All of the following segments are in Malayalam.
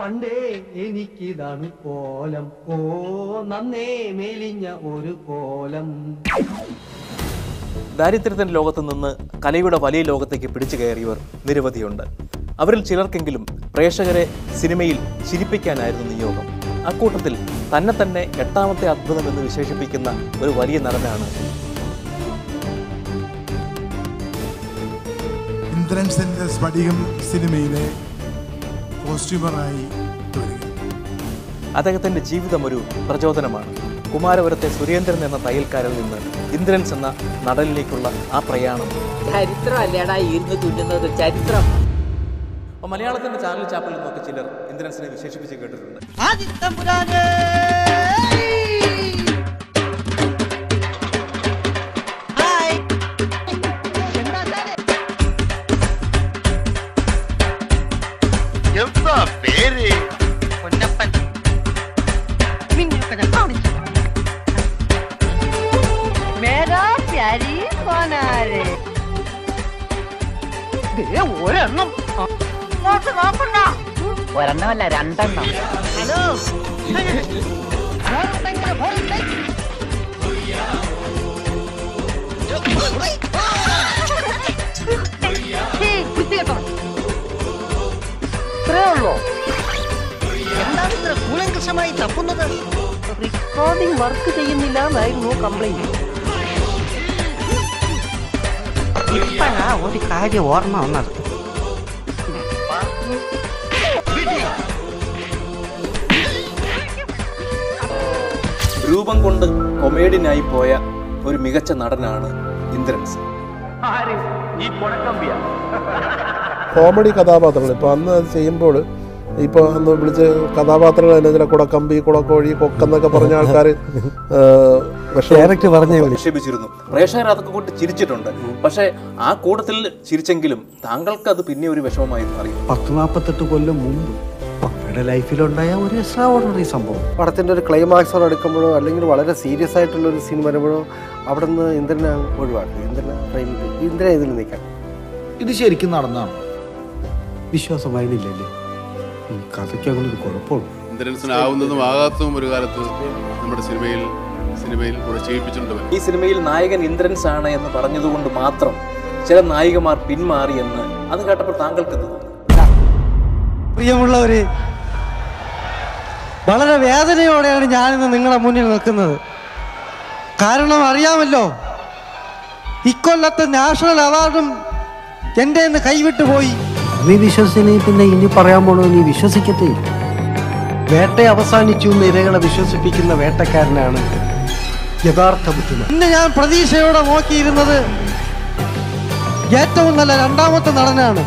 പണ്ടേ എനിക്കിതാണ് കോലം. ഓ നന്നേ മേലിഞ്ഞ ഒരു കോലം. ദാരിദ്ര്യത്തിന്റെ ലോകത്ത് നിന്ന് കലയുടെ വലിയ ലോകത്തേക്ക് പിടിച്ചു കയറിയവർ നിരവധിയുണ്ട്. അവരിൽ ചിലർക്കെങ്കിലും പ്രേക്ഷകരെ സിനിമയിൽ ചിരിപ്പിക്കാനായിരുന്നു നിയോഗം. അക്കൂട്ടത്തിൽ തന്നെ തന്നെ എട്ടാമത്തെ അത്ഭുതം എന്ന് വിശേഷിപ്പിക്കുന്ന ഒരു വലിയ നടനാണ്. സ്ഫടികം സിനിമയിലെ കോസ്റ്റ്യൂമറായി വരിക അദ്ദേഹത്തിന്റെ ജീവിതം ഒരു പ്രചോദനമാണ്. കുമാരപുരത്തെ സുരേന്ദ്രൻ എന്ന തയ്യൽക്കാരിൽ നിന്ന് ഇന്ദ്രൻസ് എന്ന നടനിലേക്കുള്ള ആ പ്രയാണം. ചരിത്രം അല്ലേടാ ഇരുന്ന് തുന്നുന്നത്? ചരിത്രം. അപ്പോൾ മലയാളത്തിന്റെ ചാനൽ ചാപ്പലിൽ നിന്നൊക്കെ ചിലർ ഇന്ദ്രൻസിനെ വിശേഷിപ്പിച്ച് കേട്ടിട്ടുണ്ട്. ശരി പോനാരെ ഒരെണ്ണം. ഒരെണ്ണമല്ല രണ്ടെണ്ണം. ഹലോ. ഇത്രയുള്ളോ എന്താണ് ഇത്ര കൂലങ്കഷമായി തപ്പുന്നത്? റെക്കോർഡിംഗ് വർക്ക് ചെയ്യുന്നില്ല എന്നായിരുന്നു കംപ്ലൈന്റ് ഇപ്പഴാ ഒരു കാര്യം ഓർമ്മ വന്നത്. രൂപം കൊണ്ട് കൊമേഡിനായി പോയ ഒരു മികച്ച നടനാണ് ഇന്ദ്രൻസ് കോമഡി കഥാപാത്രങ്ങൾ. ഇപ്പോൾ അന്ന് അത് ചെയ്യുമ്പോൾ ഇപ്പോൾ അന്ന് വിളിച്ച് കഥാപാത്രങ്ങൾ തന്നെ ചില കുടക്കമ്പി കുടക്കോഴി കൊക്കെന്നൊക്കെ പറഞ്ഞ ആൾക്കാർ നിക്ഷേപിച്ചിരുന്നു. പ്രേക്ഷകർ അതൊക്കെ കൊണ്ട് ചിരിച്ചിട്ടുണ്ട്. പക്ഷെ ആ കൂട്ടത്തിൽ ചിരിച്ചെങ്കിലും താങ്കൾക്ക് അത് പിന്നെ ഒരു വിഷമമായി പത്ത് നാൽപ്പത്തെട്ട് കൊല്ലം മുമ്പ് പപ്പയുടെ ലൈഫിലുണ്ടായ ഒരു എക്സ്ട്രാ ഓർഡിനറി സംഭവം. പടത്തിന്റെ ഒരു ക്ലൈമാക്സ് എടുക്കുമ്പോഴോ അല്ലെങ്കിൽ വളരെ സീരിയസ് ആയിട്ടുള്ള ഒരു സീൻ വരുമ്പോഴോ അവിടെ നിന്ന് ഇന്ദ്രനെ ഒഴിവാക്കും ഇന്ദ്രനെ ഫ്രെയിമിൽ ഇന്ദ്രനെ ഇതിൽ നിൽക്കാൻ ഇത് ശരിക്കും നടന്നാണ്? വിശ്വാസമായിരുന്നില്ലല്ലേ ഈ കഥയ്ക്ക് അങ്ങനെ ഒരു കുഴപ്പമുള്ളൂ ഇന്ദ്രൻസിനാവുന്നതും ആകാത്തതും ഒരു കാലത്ത് നമ്മുടെ സിനിമയിൽ സിനിമയിൽ കൂടെ ചെയ്യിപ്പിച്ചിട്ടുണ്ട് ഈ സിനിമയിൽ നായകൻ ഇന്ദ്രൻസ് ആണ് എന്ന് പറഞ്ഞതുകൊണ്ട് മാത്രം ചില നായികമാർ പിന്മാറി എന്ന് അത് കേട്ടപ്പോൾ താങ്കൾക്ക് പ്രിയമുള്ളവര് വളരെ വേദനയോടെയാണ് ഞാനിന്ന് നിങ്ങളുടെ മുന്നിൽ നിൽക്കുന്നത്. കാരണം അറിയാമല്ലോ ഇക്കൊല്ലത്തെ നാഷണൽ അവാർഡും എന്റെ നിന്ന് കൈവിട്ടു പോയി. നീ വിശ്വസിനെ പിന്നെ ഇനി പറയാൻ പോണോ നീ വിശ്വസിക്കത്തേ വേട്ട അവസാനിച്ചു എന്ന് ഇരകളെ വിശ്വസിപ്പിക്കുന്ന വേട്ടക്കാരനാണ് യഥാർത്ഥ ബുദ്ധിമാൻ. ഇന്ന് ഞാൻ പ്രതീക്ഷയോടെ നോക്കിയിരുന്നത് ഏറ്റവും നല്ല രണ്ടാമത്തെ നടനാണ്.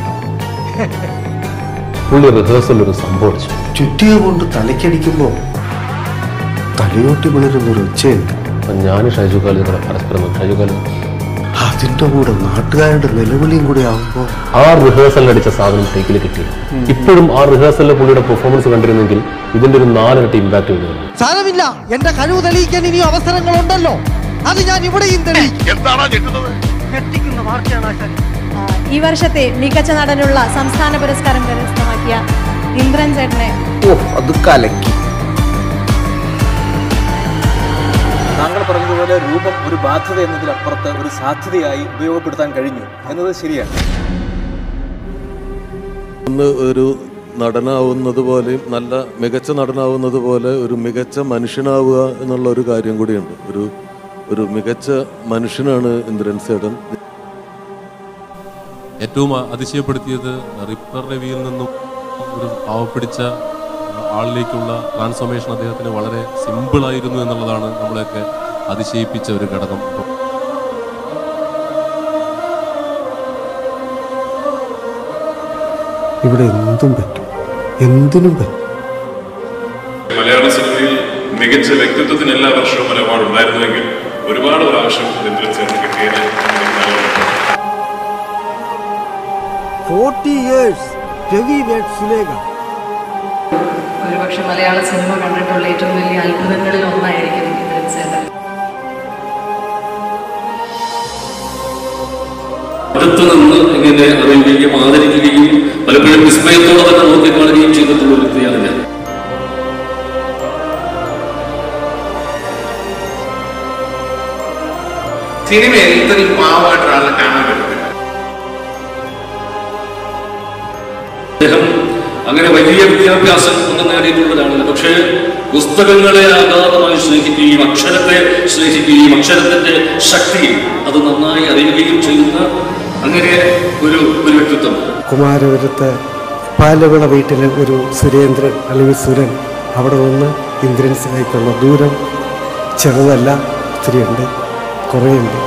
പുള്ളി റിഹേഴ്സൽ ഒരു സംഭവിച്ചു ചുറ്റിക കൊണ്ട് തലയ്ക്കടിക്കുമ്പോ തലയോട്ടി വിളരുന്നൊരു ഉച്ചയുണ്ട്. ഞാൻ ഷൈജു കാലി പരസ്പരം ഷൈജു കാലി അതിന്റെ കൂടെ നാട്ടുകാരുടെ നിലവിളിയും കൂടി ആവുമ്പോ ആ റിഹേഴ്സൽ അടിച്ച സാധനം ടേക്കിൽ കിട്ടി ഇപ്പോഴും ആ റിഹേഴ്സലിലെ പുള്ളിയുടെ പെർഫോമൻസ് കണ്ടിരുന്നെങ്കിൽ ഇതിന്റെ ഒരു നാലിരട്ടി ഇമ്പാക്ട് വരുന്നു സാരമില്ല. എന്റെ കഴിവ് തെളിയിക്കാൻ ഇനിയും അവസരങ്ങളുണ്ടല്ലോ. അത് ഞാൻ ഇവിടെയും ഈ വർഷത്തെ മികച്ച നടനുള്ള സംസ്ഥാന പുരസ്കാരം കരസ്ഥമാക്കിയ ഇന്ദ്രൻ ചേട്ടനെ ഓ അത് കലക്കി. താങ്കൾ പറഞ്ഞതുപോലെ രൂപം ഒരു ബാധ്യത എന്നതിലപ്പുറത്ത് ഒരു സാധ്യതയായി ഉപയോഗപ്പെടുത്താൻ കഴിഞ്ഞു എന്നത് ശരിയാണ്. ഒന്ന് ഒരു നടനാവുന്നത് പോലെയും നല്ല മികച്ച നടനാവുന്നത് പോലെ ഒരു മികച്ച മനുഷ്യനാവുക എന്നുള്ള ഒരു കാര്യം കൂടിയുണ്ട്. ഒരു ഒരു മികച്ച മനുഷ്യനാണ് ഇന്ദ്രൻ സേടൻ. ഏറ്റവും അതിശയപ്പെടുത്തിയത് റിപ്പർ രവിയിൽ നിന്നും ഒരു പാവപ്പിടിച്ച ആളിലേക്കുള്ള ട്രാൻസ്ഫോർമേഷൻ അദ്ദേഹത്തിന് വളരെ സിമ്പിളായിരുന്നു എന്നുള്ളതാണ് നമ്മളെയൊക്കെ അതിശയിപ്പിച്ച ഒരു ഘടകം. ഇവിടെ എന്തും പറ്റും. എന്തിനും പറ്റും. മലയാള സിനിമയിൽ മികച്ച വ്യക്തിത്വത്തിന് എല്ലാ വർഷവും ഒരു അവാർഡ് ഉണ്ടായിരുന്നുവെങ്കിൽ ഒരുപാട് പ്രാവശ്യം ചേർന്ന് കിട്ടിയത് ഫോർട്ടി ഇയേഴ്സ് രവി സുലേഖ ഒരുപക്ഷെ മലയാള സിനിമ കണ്ടിട്ടുള്ള ഏറ്റവും വലിയ അത്ഭുതങ്ങളിൽ ഒന്നായിരിക്കും തീർച്ചയായിട്ടും ഇങ്ങനെ അറിയുകയും ആദരിക്കുകയും പലപ്പോഴും വിസ്മയത്തോടെ തന്നെ നോക്കിക്കാണുകയും ചെയ്തിട്ടുള്ള വ്യക്തിയാണ് ഞാൻ. സിനിമയിൽ ഇത്രയും പാവമായിട്ടൊരാളെ കാണാൻ അദ്ദേഹം അങ്ങനെ വലിയ വിദ്യാഭ്യാസം ഒന്നും നേടിയിട്ടുള്ളതാണ് പക്ഷേ പുസ്തകങ്ങളെ അഗാധമായി സ്നേഹിക്കുകയും അക്ഷരത്തെ സ്നേഹിക്കുകയും അക്ഷരത്തിന്റെ ശക്തി അത് നന്നായി അറിയുകയും ചെയ്യുന്ന അങ്ങനെ ഒരു ഒരു വ്യക്തിത്വം കുമാരപുരത്ത് പാലവിള വീട്ടിലെ ഒരു സുരേന്ദ്രൻ അല്ലെങ്കിൽ സുരൻ അവിടെ നിന്ന് ഇന്ദ്രൻസിലേക്കുള്ള ദൂരം ചെറുതല്ല ഒത്തിരിയുണ്ട് കുറേയുണ്ട്.